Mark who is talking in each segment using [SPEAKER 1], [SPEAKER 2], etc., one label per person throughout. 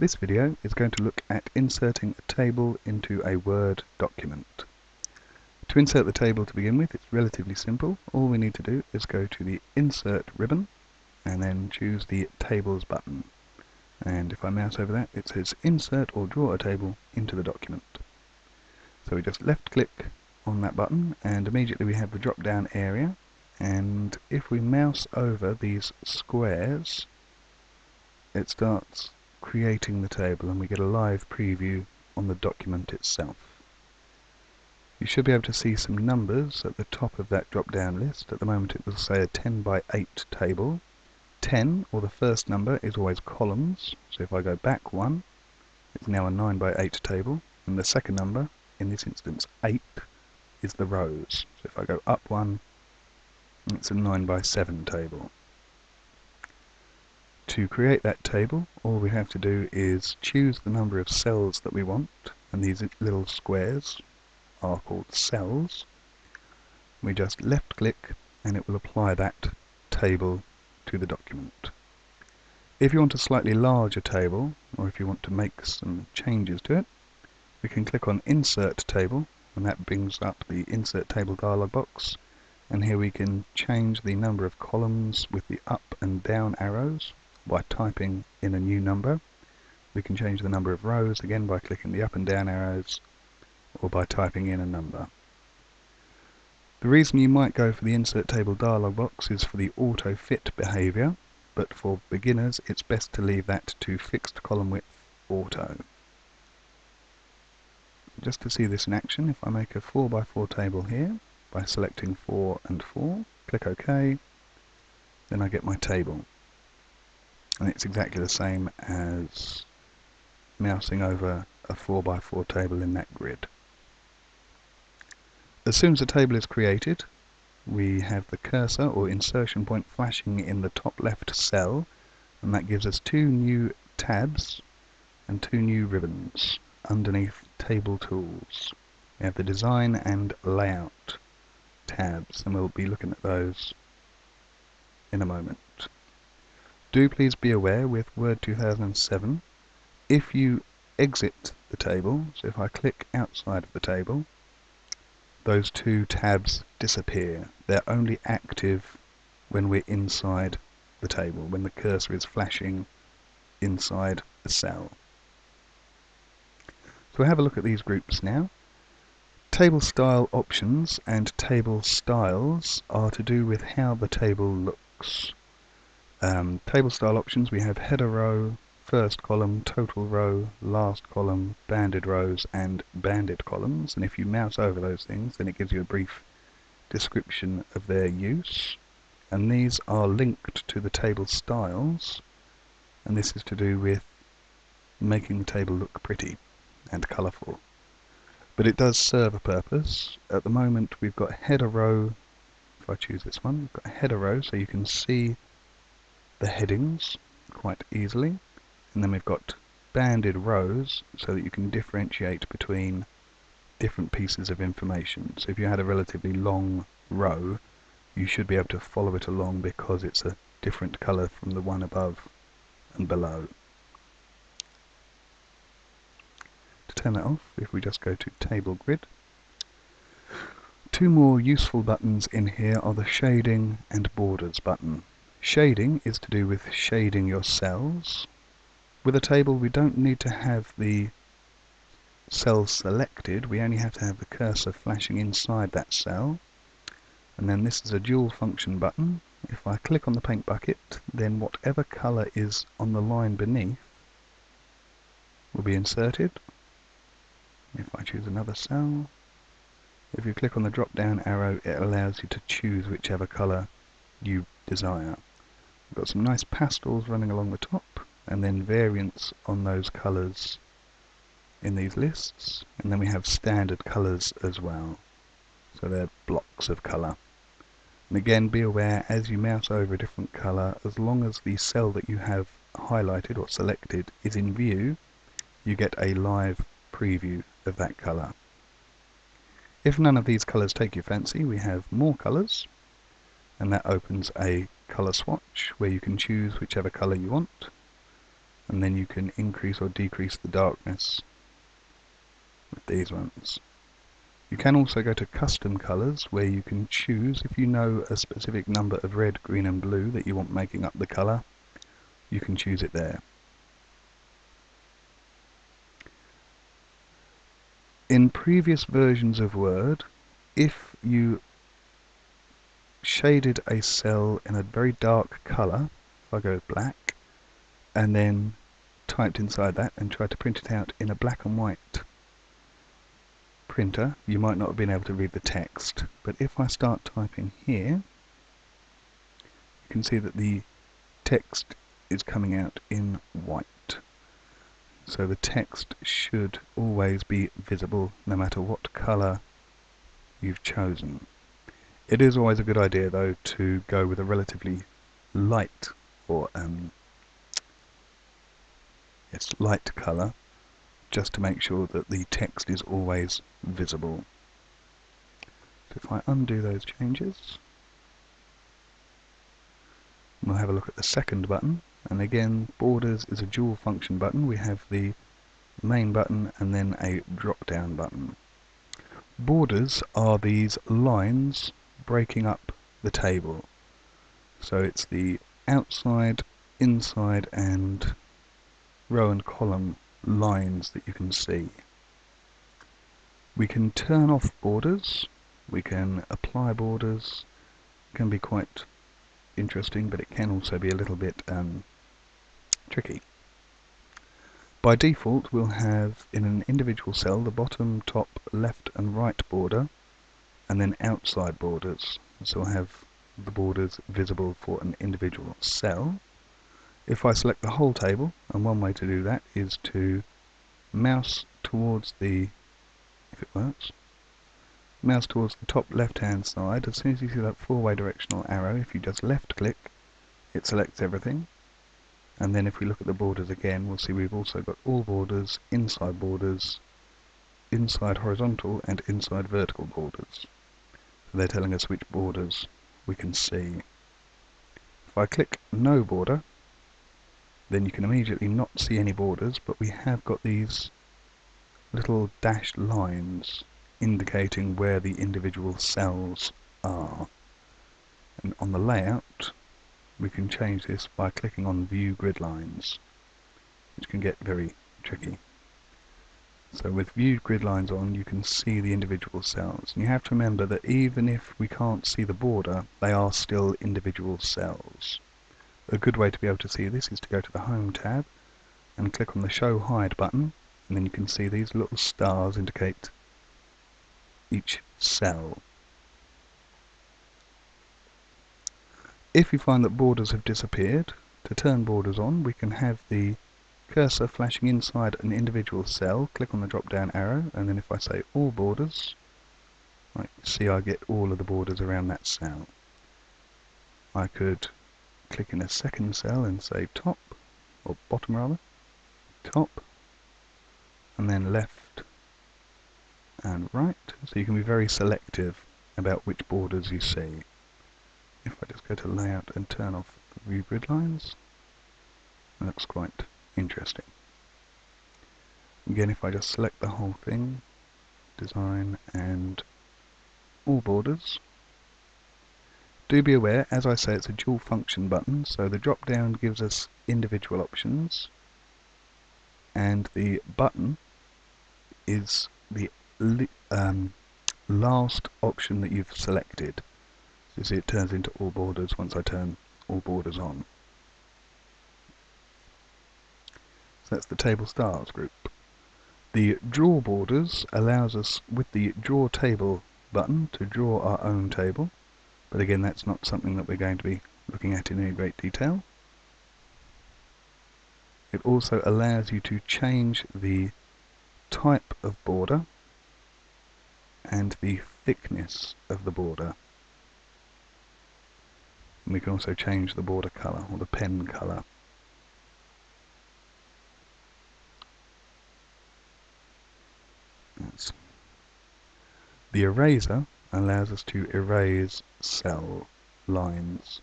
[SPEAKER 1] This video is going to look at inserting a table into a Word document. To insert the table to begin with, it's relatively simple. All we need to do is go to the Insert ribbon and then choose the Tables button. And if I mouse over that, it says Insert or Draw a Table into the document. So we just left click on that button and immediately we have the drop down area and if we mouse over these squares it starts creating the table and we get a live preview on the document itself. You should be able to see some numbers at the top of that drop down list. At the moment it will say a 10 by 8 table. 10, or the first number, is always columns, so if I go back one, it's now a 9 by 8 table, and the second number, in this instance 8, is the rows. So if I go up one, it's a 9 by 7 table. To create that table, all we have to do is choose the number of cells that we want, and these little squares are called cells. We just left click and it will apply that table to the document. If you want a slightly larger table, or if you want to make some changes to it, we can click on Insert Table, and that brings up the Insert Table dialog box, and here we can change the number of columns with the up and down arrows by typing in a new number. We can change the number of rows again by clicking the up and down arrows or by typing in a number. The reason you might go for the Insert Table dialog box is for the auto fit behavior, but for beginners it's best to leave that to fixed column width auto. Just to see this in action, if I make a 4x4 table here by selecting 4 and 4, click OK, then I get my table and it's exactly the same as mousing over a 4x4 table in that grid. As soon as the table is created, we have the cursor or insertion point flashing in the top left cell, and that gives us two new tabs and two new ribbons underneath Table Tools. We have the Design and Layout tabs, and we'll be looking at those in a moment. Do please be aware with Word 2007, if you exit the table, so if I click outside of the table, those two tabs disappear. They're only active when we're inside the table, when the cursor is flashing inside a cell. So we'll have a look at these groups now. Table style options and table styles are to do with how the table looks. Um, table style options, we have header row, first column, total row, last column, banded rows, and banded columns. And if you mouse over those things, then it gives you a brief description of their use. And these are linked to the table styles. And this is to do with making the table look pretty and colourful. But it does serve a purpose. At the moment, we've got header row. If I choose this one, we've got header row, so you can see the headings quite easily. And then we've got banded rows so that you can differentiate between different pieces of information. So if you had a relatively long row, you should be able to follow it along because it's a different color from the one above and below. To turn that off, if we just go to Table Grid, two more useful buttons in here are the Shading and Borders button. Shading is to do with shading your cells. With a table we don't need to have the cell selected, we only have to have the cursor flashing inside that cell. And then this is a dual function button. If I click on the paint bucket, then whatever colour is on the line beneath will be inserted. If I choose another cell, if you click on the drop down arrow it allows you to choose whichever colour you desire. We've got some nice pastels running along the top and then variants on those colours in these lists. And then we have standard colours as well. So they're blocks of colour. And again be aware as you mouse over a different colour as long as the cell that you have highlighted or selected is in view you get a live preview of that colour. If none of these colours take your fancy we have more colours and that opens a color swatch where you can choose whichever color you want and then you can increase or decrease the darkness with these ones. You can also go to custom colors where you can choose if you know a specific number of red, green and blue that you want making up the color, you can choose it there. In previous versions of Word, if you shaded a cell in a very dark color, if I go black, and then typed inside that and tried to print it out in a black and white printer, you might not have been able to read the text. But if I start typing here, you can see that the text is coming out in white. So the text should always be visible no matter what colour you've chosen. It is always a good idea though to go with a relatively light or um, yes, light colour just to make sure that the text is always visible. So if I undo those changes, we'll have a look at the second button and again borders is a dual function button. We have the main button and then a drop down button. Borders are these lines breaking up the table. So it's the outside, inside and row and column lines that you can see. We can turn off borders, we can apply borders, it can be quite interesting but it can also be a little bit um, tricky. By default we'll have in an individual cell the bottom, top, left and right border and then outside borders. So we'll have the borders visible for an individual cell if I select the whole table, and one way to do that is to mouse towards the, if it works, mouse towards the top left hand side, as soon as you see that four-way directional arrow, if you just left click, it selects everything. And then if we look at the borders again, we'll see we've also got all borders, inside borders, inside horizontal and inside vertical borders. They're telling us which borders we can see. If I click no border, then you can immediately not see any borders, but we have got these little dashed lines indicating where the individual cells are. And on the layout, we can change this by clicking on View Grid Lines, which can get very tricky. So with View Grid Lines on, you can see the individual cells. And you have to remember that even if we can't see the border, they are still individual cells. A good way to be able to see this is to go to the Home tab and click on the Show Hide button and then you can see these little stars indicate each cell. If you find that borders have disappeared, to turn borders on we can have the cursor flashing inside an individual cell, click on the drop down arrow and then if I say all borders, right, see I get all of the borders around that cell. I could click in a second cell and say top, or bottom rather, top, and then left and right. So you can be very selective about which borders you see. If I just go to layout and turn off view grid lines, looks quite interesting. Again, if I just select the whole thing, design and all borders, do be aware, as I say, it's a dual function button, so the drop down gives us individual options, and the button is the um, last option that you've selected. So you see it turns into all borders once I turn all borders on. So that's the table styles group. The draw borders allows us with the draw table button to draw our own table but again, that's not something that we're going to be looking at in any great detail. It also allows you to change the type of border and the thickness of the border. And we can also change the border color or the pen color. The eraser allows us to erase cell lines.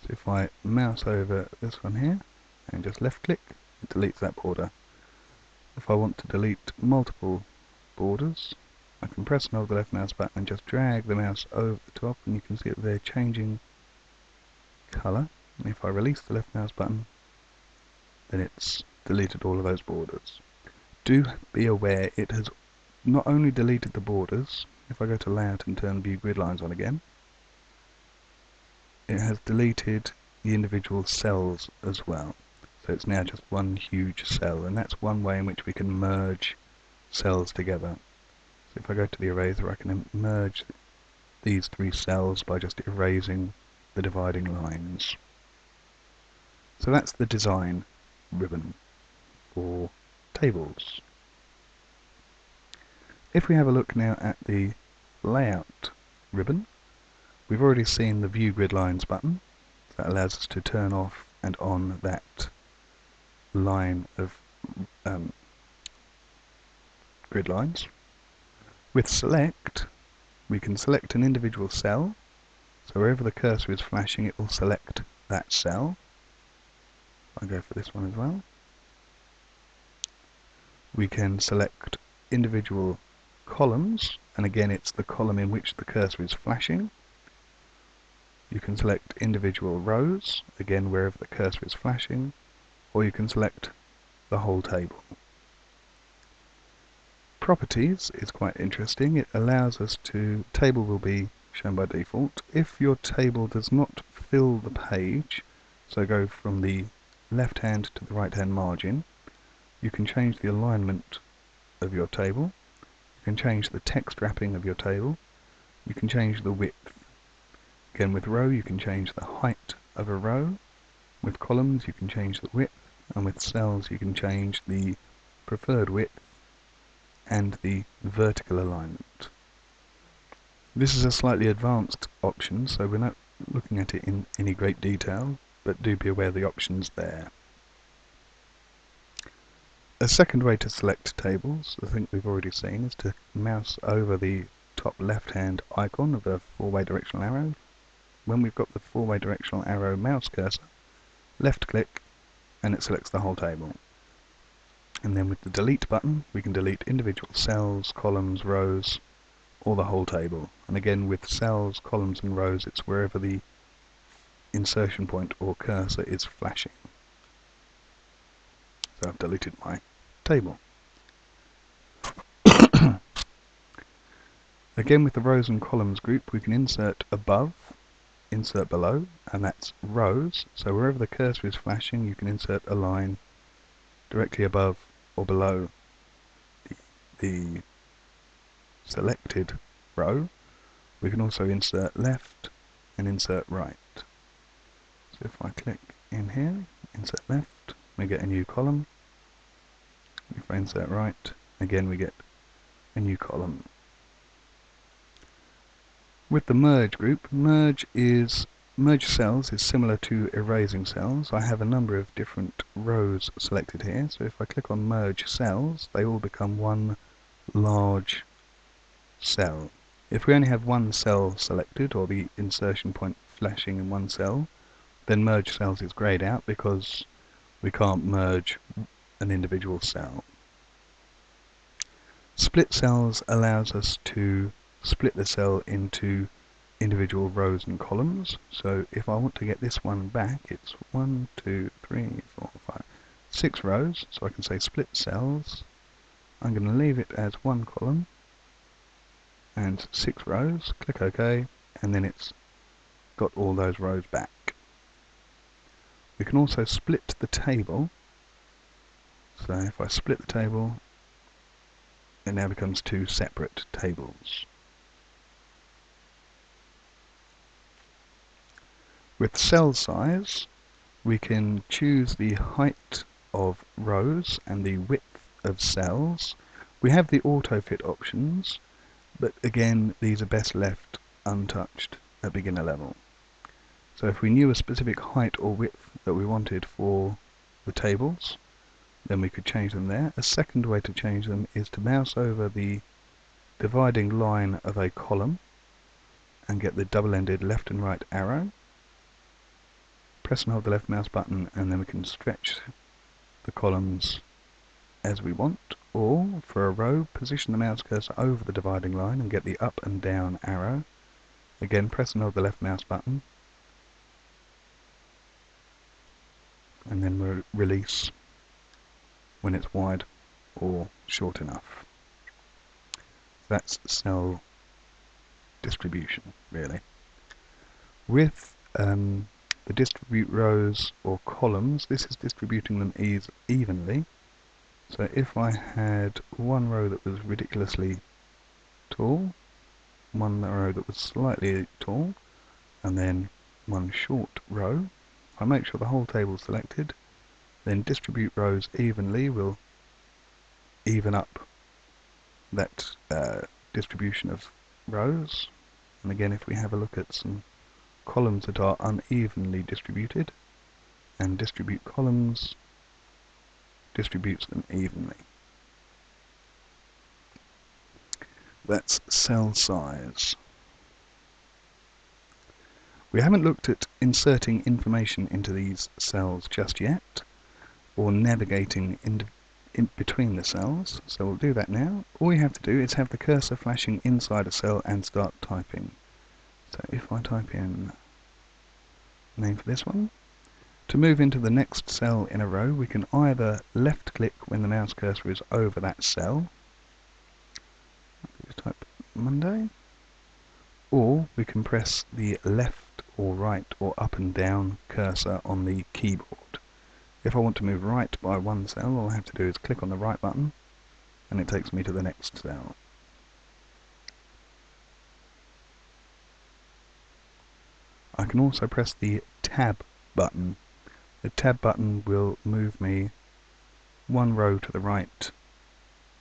[SPEAKER 1] So if I mouse over this one here and just left click, it deletes that border. If I want to delete multiple borders, I can press and hold the left mouse button and just drag the mouse over the top and you can see that they're changing colour. And if I release the left mouse button, then it's deleted all of those borders. Do be aware it has not only deleted the borders, if I go to layout and turn view grid lines on again, it has deleted the individual cells as well. So it's now just one huge cell, and that's one way in which we can merge cells together. So if I go to the eraser, I can merge these three cells by just erasing the dividing lines. So that's the design ribbon for tables. If we have a look now at the layout ribbon, we've already seen the view grid lines button. That allows us to turn off and on that line of um, grid lines. With select, we can select an individual cell. So wherever the cursor is flashing, it will select that cell. I'll go for this one as well. We can select individual columns, and again it's the column in which the cursor is flashing. You can select individual rows, again wherever the cursor is flashing, or you can select the whole table. Properties is quite interesting. It allows us to, table will be shown by default. If your table does not fill the page, so go from the left hand to the right hand margin, you can change the alignment of your table can change the text wrapping of your table. You can change the width. Again with row you can change the height of a row. With columns you can change the width and with cells you can change the preferred width and the vertical alignment. This is a slightly advanced option so we're not looking at it in any great detail but do be aware of the options there. A second way to select tables, I think we've already seen, is to mouse over the top left-hand icon of the four-way directional arrow. When we've got the four-way directional arrow mouse cursor, left click and it selects the whole table. And then with the delete button, we can delete individual cells, columns, rows, or the whole table. And again, with cells, columns, and rows, it's wherever the insertion point or cursor is flashing. I've deleted my table. Again with the rows and columns group we can insert above, insert below, and that's rows. So wherever the cursor is flashing you can insert a line directly above or below the selected row. We can also insert left and insert right. So if I click in here, insert left, we get a new column. If I insert right, again we get a new column. With the merge group, merge is merge cells is similar to erasing cells. I have a number of different rows selected here, so if I click on merge cells, they all become one large cell. If we only have one cell selected, or the insertion point flashing in one cell, then merge cells is grayed out because we can't merge an individual cell. Split cells allows us to split the cell into individual rows and columns. So if I want to get this one back, it's one, two, three, four, five, six rows. So I can say split cells. I'm going to leave it as one column and six rows. Click OK, and then it's got all those rows back. We can also split the table so if I split the table, it now becomes two separate tables. With cell size, we can choose the height of rows and the width of cells. We have the auto-fit options, but again, these are best left untouched at beginner level. So if we knew a specific height or width that we wanted for the tables, then we could change them there. A second way to change them is to mouse over the dividing line of a column and get the double-ended left and right arrow. Press and hold the left mouse button and then we can stretch the columns as we want, or for a row, position the mouse cursor over the dividing line and get the up and down arrow. Again, press and hold the left mouse button, and then re release when it's wide or short enough. That's cell distribution, really. With um, the distribute rows or columns, this is distributing them ease evenly. So if I had one row that was ridiculously tall, one row that was slightly tall, and then one short row, I make sure the whole table is selected, then distribute rows evenly will even up that uh, distribution of rows. And again, if we have a look at some columns that are unevenly distributed, and distribute columns distributes them evenly. That's cell size. We haven't looked at inserting information into these cells just yet, or navigating in, in between the cells, so we'll do that now. All we have to do is have the cursor flashing inside a cell and start typing. So if I type in name for this one, to move into the next cell in a row, we can either left click when the mouse cursor is over that cell, type Monday, or we can press the left or right or up and down cursor on the keyboard. If I want to move right by one cell, all I have to do is click on the right button and it takes me to the next cell. I can also press the tab button. The tab button will move me one row to the right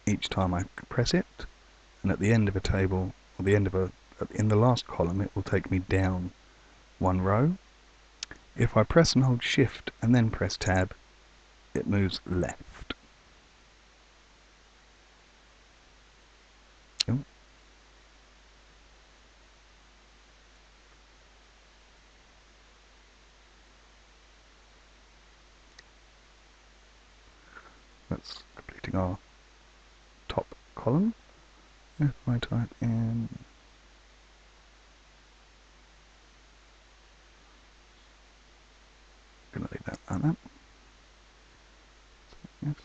[SPEAKER 1] each time I press it and at the end of a table or the end of a in the last column it will take me down one row. If I press and hold shift and then press tab, it moves left. Oh. That's completing our top column. If I type in going to leave that like that. Yes.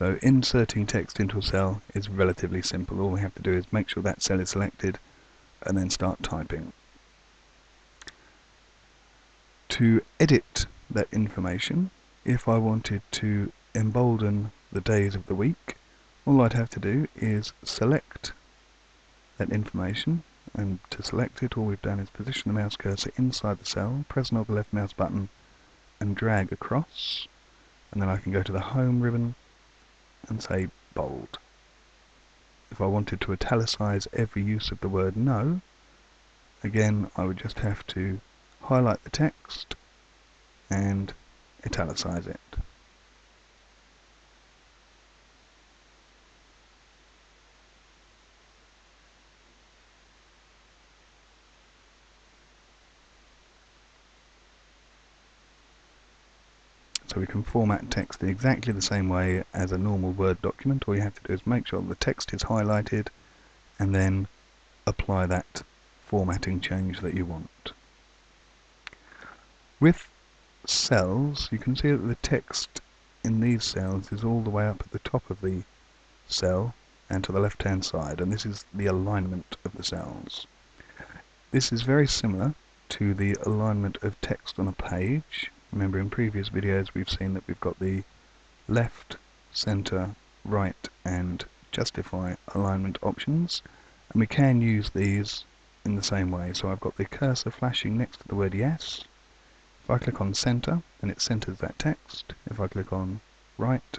[SPEAKER 1] So inserting text into a cell is relatively simple. All we have to do is make sure that cell is selected and then start typing. To edit that information, if I wanted to embolden the days of the week, all I'd have to do is select that information and to select it all we've done is position the mouse cursor inside the cell, press and hold the left mouse button and drag across and then I can go to the home ribbon and say bold if I wanted to italicize every use of the word no, again I would just have to highlight the text and italicize it. So we can format text in exactly the same way as a normal Word document. All you have to do is make sure the text is highlighted and then apply that formatting change that you want. With cells, you can see that the text in these cells is all the way up at the top of the cell and to the left hand side and this is the alignment of the cells. This is very similar to the alignment of text on a page Remember in previous videos we've seen that we've got the left, center, right and justify alignment options and we can use these in the same way. So I've got the cursor flashing next to the word yes. If I click on center then it centers that text. If I click on right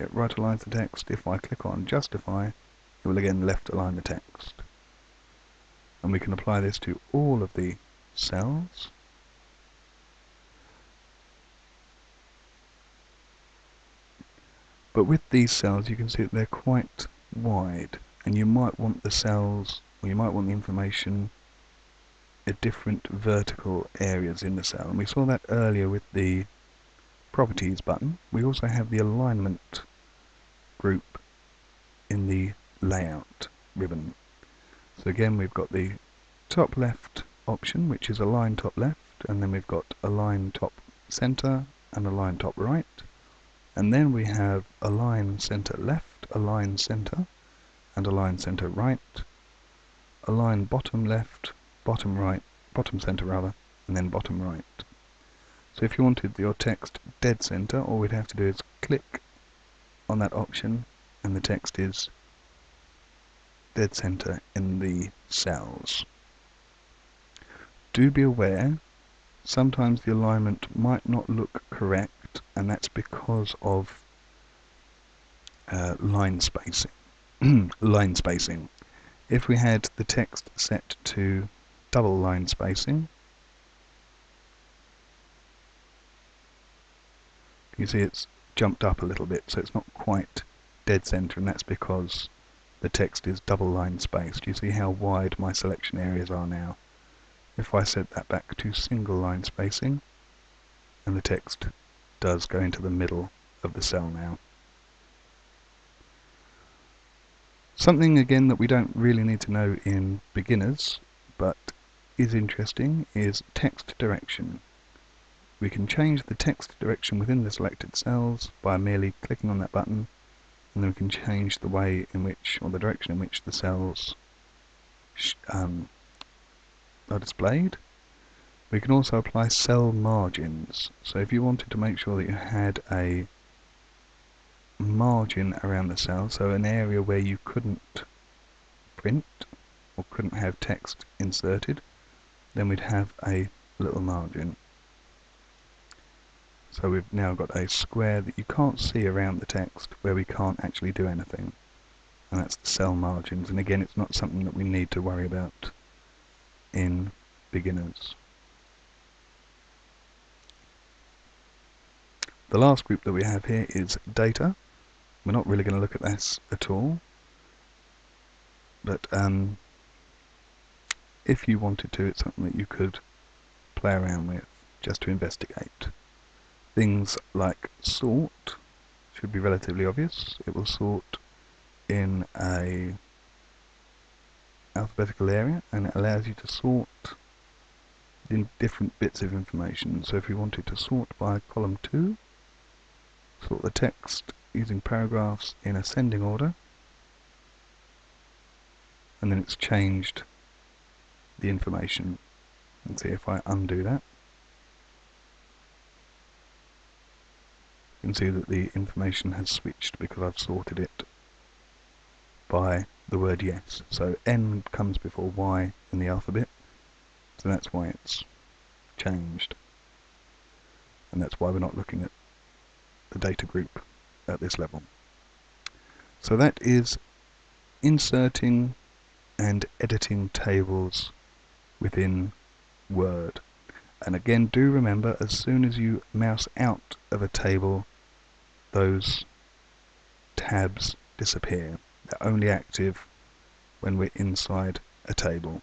[SPEAKER 1] it right aligns the text. If I click on justify it will again left align the text. And we can apply this to all of the cells. But with these cells you can see that they're quite wide and you might want the cells or you might want the information at different vertical areas in the cell. And we saw that earlier with the properties button. We also have the alignment group in the layout ribbon. So again we've got the top left option which is align top left and then we've got align top center and align top right and then we have align center left, align center and align center right, align bottom left, bottom right, bottom center rather, and then bottom right. So if you wanted your text dead center, all we'd have to do is click on that option and the text is dead center in the cells. Do be aware, sometimes the alignment might not look correct and that's because of uh, line spacing. line spacing. If we had the text set to double line spacing, you see it's jumped up a little bit so it's not quite dead center and that's because the text is double line spaced. You see how wide my selection areas are now. If I set that back to single line spacing and the text does go into the middle of the cell now. Something again that we don't really need to know in beginners, but is interesting, is text direction. We can change the text direction within the selected cells by merely clicking on that button, and then we can change the way in which, or the direction in which the cells um, are displayed. We can also apply cell margins. So if you wanted to make sure that you had a margin around the cell, so an area where you couldn't print or couldn't have text inserted, then we'd have a little margin. So we've now got a square that you can't see around the text where we can't actually do anything. And that's the cell margins. And again, it's not something that we need to worry about in beginners. The last group that we have here is data. We're not really going to look at this at all. But um, if you wanted to, it's something that you could play around with just to investigate. Things like sort should be relatively obvious. It will sort in a alphabetical area and it allows you to sort in different bits of information. So if you wanted to sort by column 2, sort the text using paragraphs in ascending order and then it's changed the information. And see if I undo that. You can see that the information has switched because I've sorted it by the word yes. So N comes before Y in the alphabet. So that's why it's changed. And that's why we're not looking at the data group at this level. So that is inserting and editing tables within Word. And again, do remember, as soon as you mouse out of a table, those tabs disappear. They're only active when we're inside a table.